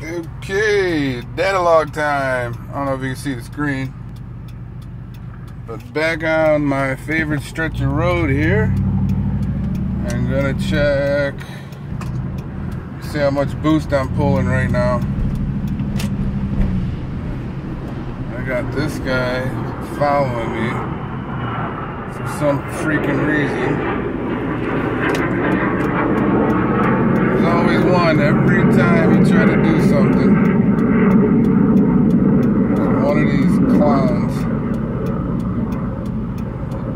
Okay, data log time. I don't know if you can see the screen. But back on my favorite stretch of road here. I'm gonna check, see how much boost I'm pulling right now. I got this guy following me for some freaking reason. Every time you try to do something. One of these clowns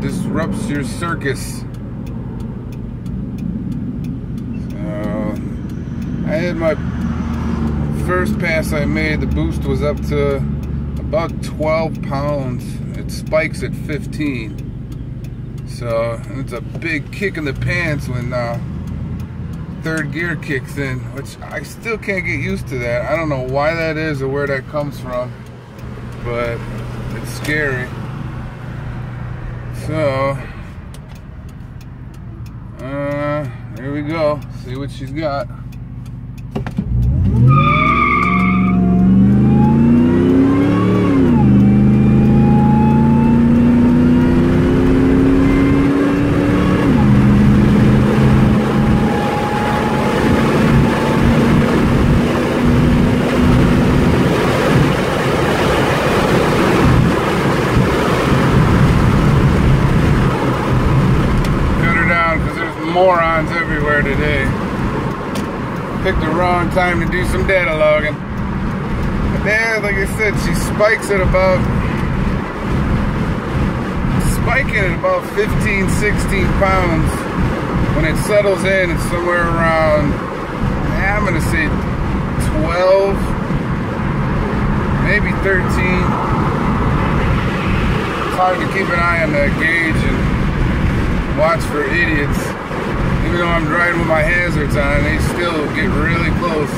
disrupts your circus. So, I had my first pass I made, the boost was up to about 12 pounds. It spikes at 15. So, it's a big kick in the pants when uh, third gear kicks in, which I still can't get used to that. I don't know why that is or where that comes from, but it's scary. So, uh, here we go. See what she's got. Morons everywhere today. Picked the wrong time to do some data logging. But yeah, like I said, she spikes at about spiking at about 15, 16 pounds. When it settles in, it's somewhere around, I'm gonna say 12, maybe 13. It's hard to keep an eye on that gauge and watch for idiots even though I'm driving with my hazards on, they still get really close.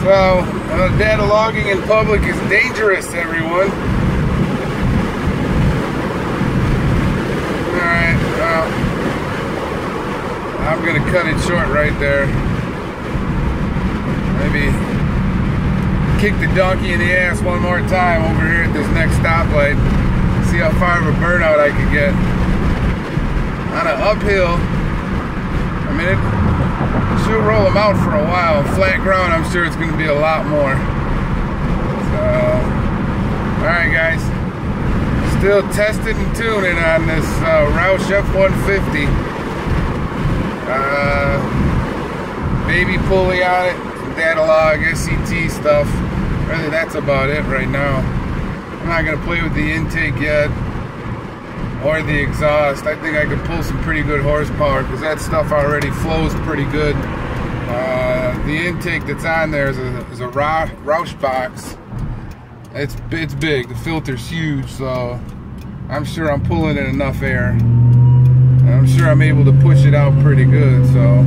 So, uh, data logging in public is dangerous, everyone. Alright, well, I'm going to cut it short right there. Maybe kick the donkey in the ass one more time over here at this next stoplight. See how far of a burnout I can get on an uphill. I mean, it, she'll roll them out for a while. Flat ground, I'm sure it's going to be a lot more. So, all right, guys. Still testing and tuning on this uh, Roush F-150. Uh, baby pulley on it, data log, SCT stuff. Really, that's about it right now. I'm not going to play with the intake yet or the exhaust. I think I could pull some pretty good horsepower because that stuff already flows pretty good. Uh, the intake that's on there is a, is a Roush box. It's, it's big, the filter's huge, so I'm sure I'm pulling in enough air. I'm sure I'm able to push it out pretty good, so.